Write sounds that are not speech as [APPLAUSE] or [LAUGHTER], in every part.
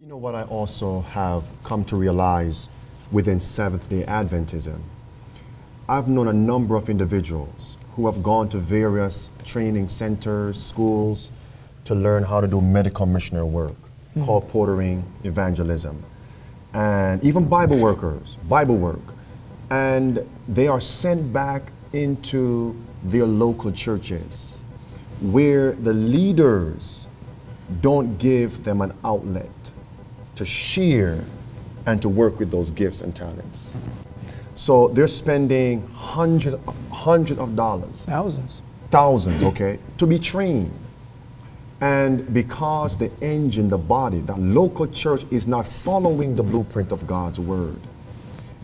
You know what I also have come to realize within Seventh day Adventism? I've known a number of individuals who have gone to various training centers, schools, to learn how to do medical missionary work, hmm. colporteuring evangelism, and even Bible workers, Bible work. And they are sent back into their local churches where the leaders don't give them an outlet to share and to work with those gifts and talents. So they're spending hundreds, hundreds of dollars, Thousands. thousands, okay, to be trained. And because the engine, the body, the local church is not following the blueprint of God's word,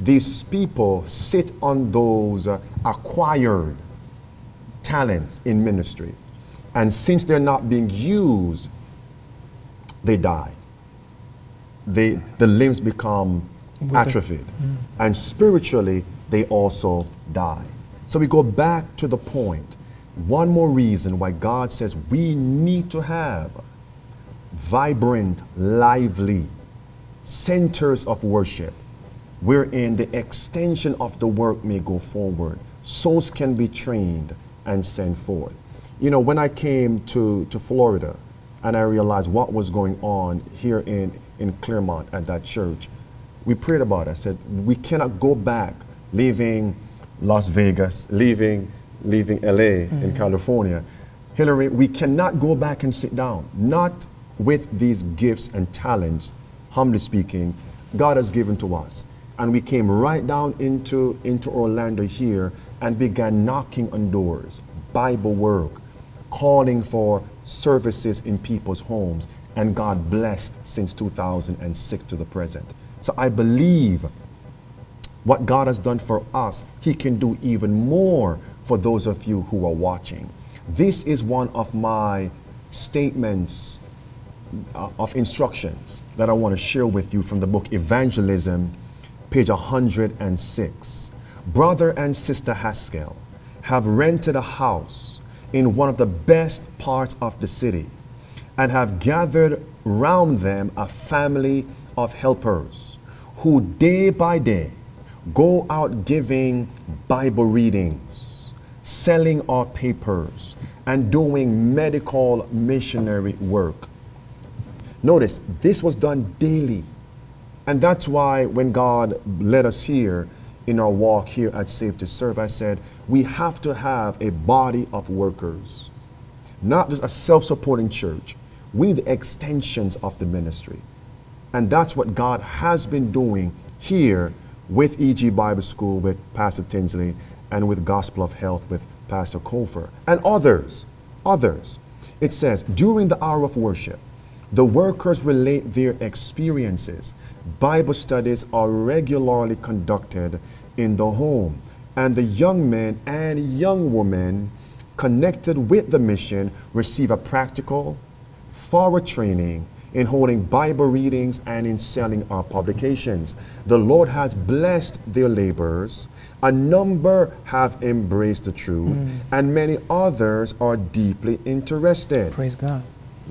these people sit on those uh, acquired talents in ministry. And since they're not being used, they die. They, the limbs become atrophied. Mm. And spiritually, they also die. So we go back to the point. One more reason why God says we need to have vibrant, lively centers of worship wherein the extension of the work may go forward. Souls can be trained and sent forth. You know, when I came to, to Florida and I realized what was going on here in, in Clermont at that church, we prayed about it. I said, we cannot go back leaving Las Vegas, leaving, leaving LA in mm-hmm. California. Hillary, we cannot go back and sit down, not with these gifts and talents, humbly speaking, God has given to us. And we came right down into, into Orlando here and began knocking on doors, Bible work, calling for services in people's homes. And God blessed since 2006 to the present. So I believe what God has done for us, He can do even more for those of you who are watching. This is one of my statements uh, of instructions that I want to share with you from the book Evangelism, page 106. Brother and Sister Haskell have rented a house in one of the best parts of the city and have gathered round them a family of helpers who day by day go out giving Bible readings, selling our papers, and doing medical missionary work. Notice, this was done daily. And that's why when God led us here in our walk here at Safe to Serve, I said, we have to have a body of workers, not just a self supporting church. We need the extensions of the ministry. And that's what God has been doing here with EG Bible School with Pastor Tinsley and with Gospel of Health with Pastor Cofer and others. Others. It says, during the hour of worship, the workers relate their experiences. Bible studies are regularly conducted in the home, and the young men and young women connected with the mission receive a practical, forward training in holding Bible readings and in selling our publications. The Lord has blessed their labors. A number have embraced the truth, mm. and many others are deeply interested. Praise God.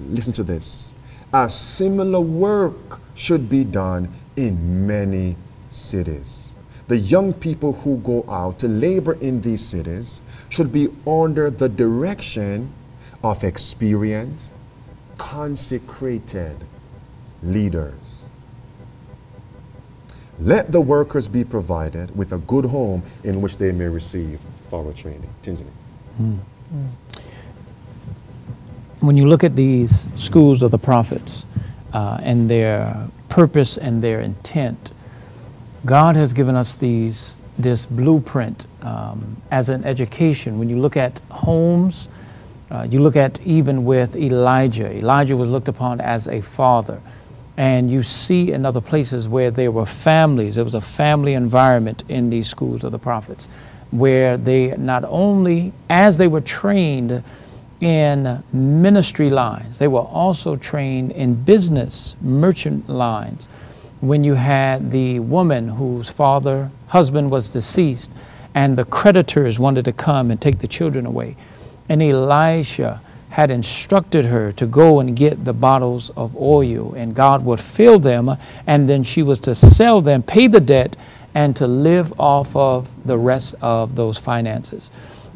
Listen to this. A similar work should be done in many cities. The young people who go out to labor in these cities should be under the direction of experienced, consecrated leaders. Let the workers be provided with a good home in which they may receive thorough training. Tinsley. When you look at these schools of the prophets uh, and their purpose and their intent, God has given us these this blueprint um, as an education. When you look at homes, uh, you look at even with Elijah. Elijah was looked upon as a father. And you see in other places where there were families, there was a family environment in these schools of the prophets, where they not only, as they were trained in ministry lines, they were also trained in business, merchant lines. When you had the woman whose father, husband was deceased, and the creditors wanted to come and take the children away. And Elisha had instructed her to go and get the bottles of oil, and God would fill them, and then she was to sell them, pay the debt, and to live off of the rest of those finances.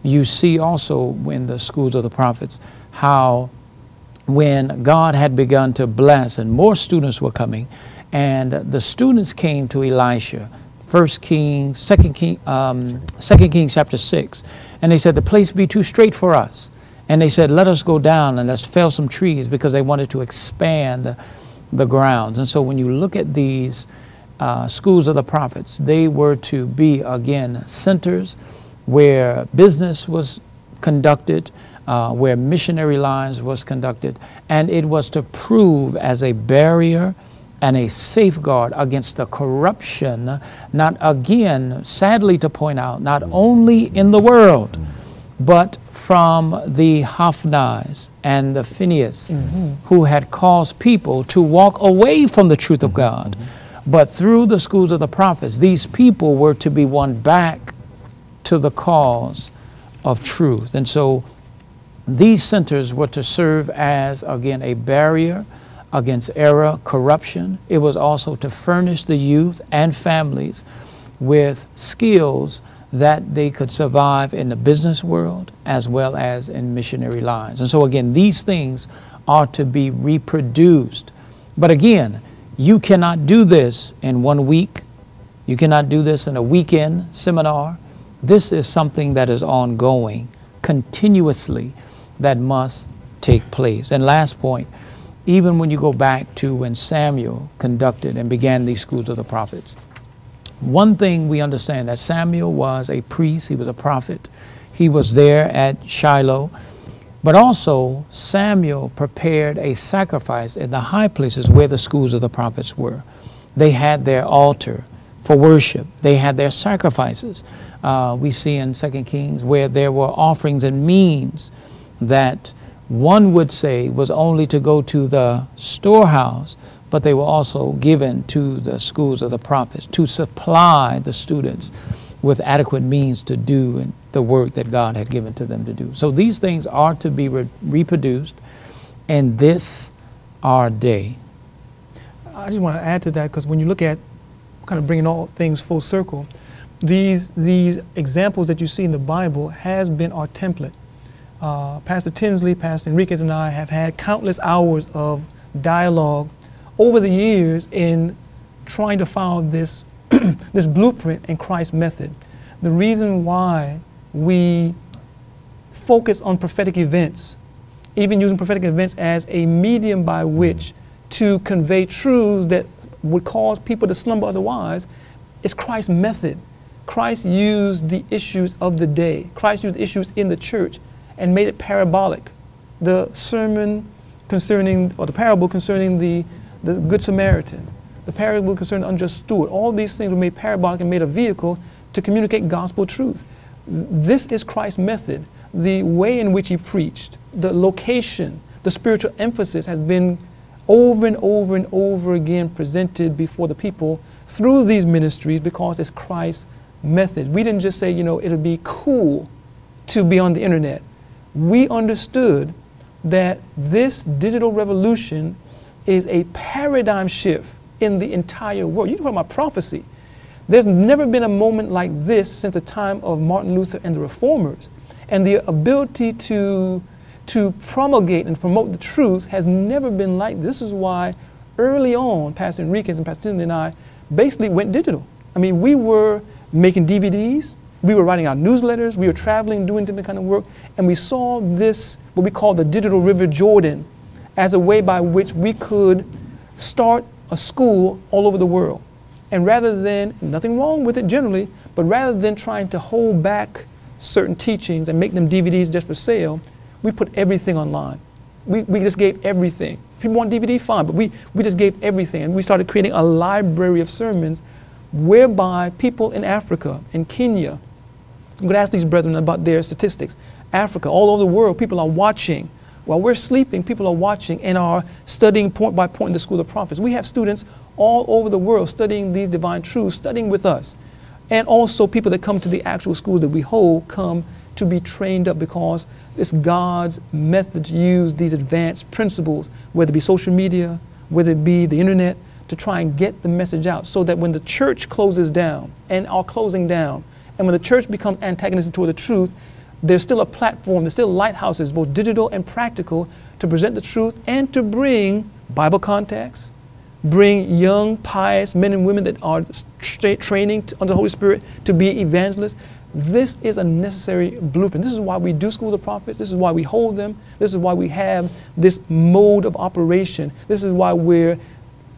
You see also in the schools of the prophets how when God had begun to bless and more students were coming, and the students came to Elisha, First Kings, Second King, um, Second Kings chapter six, and they said the place be too strait for us, and they said let us go down and let's fell some trees because they wanted to expand the grounds. And so when you look at these uh, schools of the prophets, they were to be again centers where business was conducted, uh, where missionary lines was conducted, and it was to prove as a barrier and a safeguard against the corruption, not again, sadly to point out, not only in the world, but from the Hophnis and the Phineas, mm-hmm. who had caused people to walk away from the truth of God. Mm-hmm. But through the schools of the prophets, these people were to be won back to the cause of truth. And so these centers were to serve as, again, a barrier against error, corruption. It was also to furnish the youth and families with skills that they could survive in the business world as well as in missionary lines. And so, again, these things are to be reproduced. But again, you cannot do this in one week. You cannot do this in a weekend seminar. This is something that is ongoing, continuously that must take place. And last point, even when you go back to when Samuel conducted and began these schools of the prophets, one thing we understand that Samuel was a priest, he was a prophet, he was there at Shiloh, but also Samuel prepared a sacrifice in the high places where the schools of the prophets were. They had their altar for worship, they had their sacrifices. Uh, we see in Second Kings where there were offerings and means that one would say was only to go to the storehouse, but they were also given to the schools of the prophets to supply the students with adequate means to do the work that God had given to them to do. So these things are to be re reproduced in this our day. I just want to add to that because when you look at kind of bringing all things full circle, these, these examples that you see in the Bible has been our template uh, Pastor Tinsley, Pastor Henriques, and I have had countless hours of dialogue over the years in trying to follow this, [CLEARS THROAT] this blueprint in Christ's method. The reason why we focus on prophetic events, even using prophetic events as a medium by which to convey truths that would cause people to slumber otherwise, is Christ's method. Christ used the issues of the day. Christ used issues in the church and made it parabolic. The sermon concerning, or the parable concerning the, the Good Samaritan, the parable concerning the unjust steward, all these things were made parabolic and made a vehicle to communicate gospel truth. This is Christ's method. The way in which he preached, the location, the spiritual emphasis has been over and over and over again presented before the people through these ministries because it's Christ's method. We didn't just say, you know, it'll be cool to be on the internet we understood that this digital revolution is a paradigm shift in the entire world. You talk about my prophecy. There's never been a moment like this since the time of Martin Luther and the reformers. And the ability to, to promulgate and promote the truth has never been like this. Is why early on, Pastor Henriques and Pastor Tinsley and I basically went digital. I mean, we were making DVDs, we were writing our newsletters, we were traveling, doing different kind of work, and we saw this, what we call the digital river Jordan, as a way by which we could start a school all over the world. And rather than, nothing wrong with it generally, but rather than trying to hold back certain teachings and make them DVDs just for sale, we put everything online. We, we just gave everything. People want DVD, fine, but we, we just gave everything. And we started creating a library of sermons whereby people in Africa, in Kenya, I'm going to ask these brethren about their statistics. Africa, all over the world, people are watching. While we're sleeping, people are watching and are studying point by point in the School of Prophets. We have students all over the world studying these divine truths, studying with us. And also people that come to the actual school that we hold come to be trained up because it's God's method to use these advanced principles, whether it be social media, whether it be the internet, to try and get the message out so that when the church closes down and are closing down, and when the church becomes antagonistic toward the truth, there's still a platform, there's still lighthouses, both digital and practical, to present the truth and to bring Bible context, bring young, pious men and women that are tra- training under the Holy Spirit to be evangelists. This is a necessary blueprint. This is why we do school the prophets. This is why we hold them. This is why we have this mode of operation. This is why we're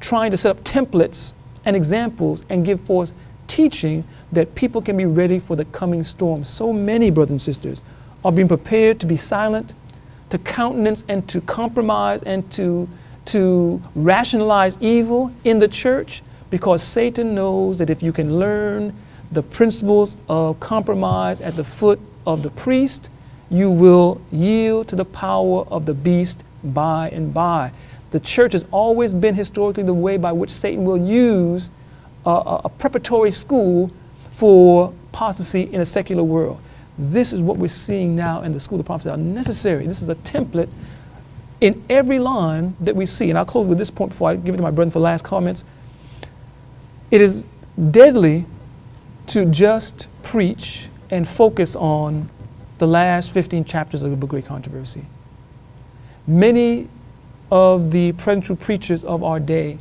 trying to set up templates and examples and give forth teaching that people can be ready for the coming storm. So many brothers and sisters are being prepared to be silent, to countenance and to compromise and to, to rationalize evil in the church because Satan knows that if you can learn the principles of compromise at the foot of the priest, you will yield to the power of the beast by and by. The church has always been historically the way by which Satan will use a, a preparatory school for apostasy in a secular world. This is what we're seeing now in the school of prophecy are necessary. This is a template in every line that we see. And I'll close with this point before I give it to my brother for last comments. It is deadly to just preach and focus on the last 15 chapters of the Book of Great Controversy. Many of the present preachers of our day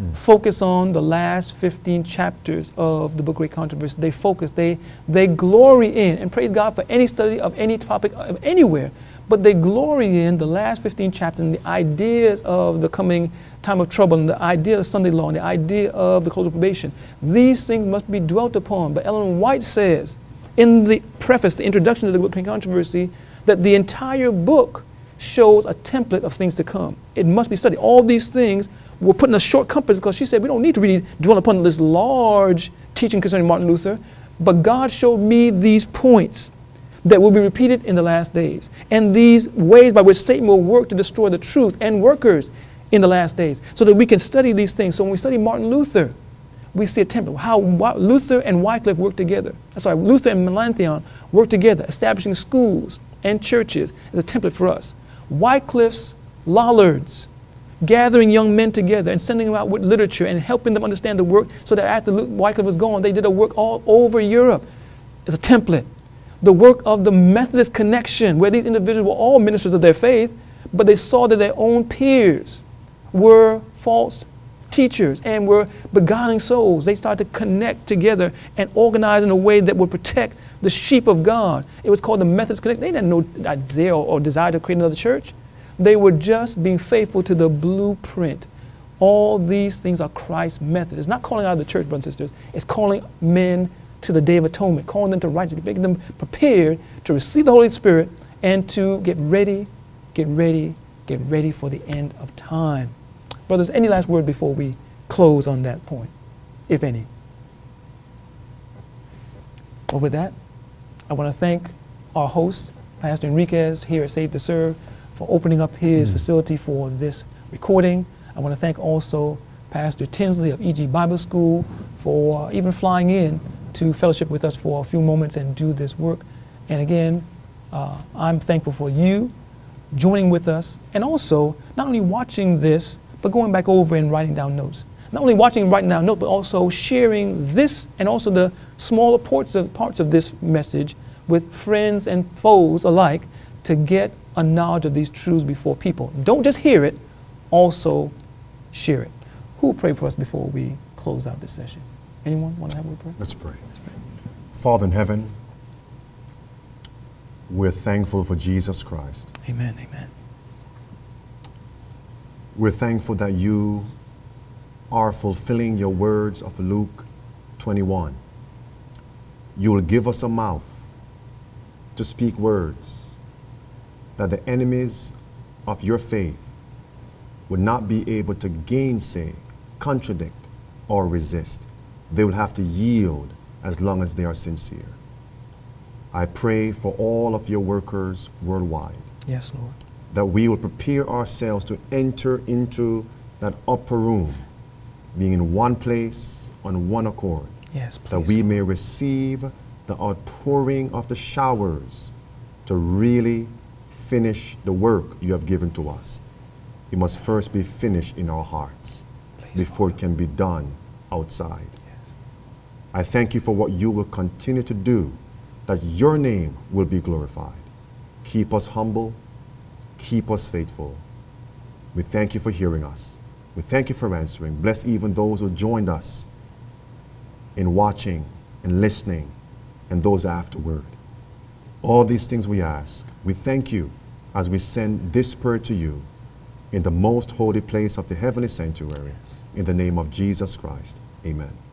mm. focus on the last 15 chapters of the book Great Controversy. They focus, they, they glory in, and praise God for any study of any topic of anywhere, but they glory in the last 15 chapters and the ideas of the coming time of trouble and the idea of Sunday law and the idea of the close of probation. These things must be dwelt upon. But Ellen White says in the preface, the introduction to the book Great Controversy, that the entire book shows a template of things to come. It must be studied. All these things were put in a short compass because she said we don't need to really dwell upon this large teaching concerning Martin Luther, but God showed me these points that will be repeated in the last days, and these ways by which Satan will work to destroy the truth and workers in the last days, so that we can study these things. So when we study Martin Luther, we see a template how Luther and Wycliffe worked together. Sorry, Luther and Melanchthon worked together, establishing schools and churches as a template for us. Wycliffe's Lollards, gathering young men together and sending them out with literature and helping them understand the work so that after Wycliffe was gone, they did a work all over Europe as a template. The work of the Methodist Connection, where these individuals were all ministers of their faith, but they saw that their own peers were false teachers and were beguiling souls. They started to connect together and organize in a way that would protect the sheep of God. It was called the Methodist Connection. They didn't know desire or desire to create another church. They were just being faithful to the blueprint. All these things are Christ's method. It's not calling out the church, brothers and sisters. It's calling men to the Day of Atonement, calling them to righteousness, making them prepared to receive the Holy Spirit and to get ready, get ready, get ready for the end of time. Brothers, any last word before we close on that point, if any? Well, with that, I want to thank our host, Pastor Henriques, here at Save to Serve, for opening up his mm. facility for this recording. I want to thank also Pastor Tinsley of EG Bible School for even flying in to fellowship with us for a few moments and do this work. And again, uh, I'm thankful for you joining with us and also not only watching this, but going back over and writing down notes. Not only watching and writing down notes, but also sharing this and also the smaller parts of, parts of this message with friends and foes alike to get a knowledge of these truths before people. Don't just hear it, also share it. Who will pray for us before we close out this session? Anyone want to have a prayer? Let's pray. Let's pray. Father in heaven, we're thankful for Jesus Christ. Amen. Amen. We're thankful that you are fulfilling your words of Luke 21. You will give us a mouth to speak words that the enemies of your faith would not be able to gainsay, contradict, or resist. They will have to yield as long as they are sincere. I pray for all of your workers worldwide. Yes, Lord. That we will prepare ourselves to enter into that upper room, being in one place on one accord. Yes, please. That we may receive the outpouring of the showers to really finish the work you have given to us, it must first be finished in our hearts before it can be done outside. I thank you for what you will continue to do, that your name will be glorified. Keep us humble, keep us faithful. We thank you for hearing us. We thank you for answering. Bless even those who joined us in watching and listening and those afterward. All these things we ask. We thank you as we send this prayer to you in the most holy place of the heavenly sanctuary. In the name of Jesus Christ. Amen.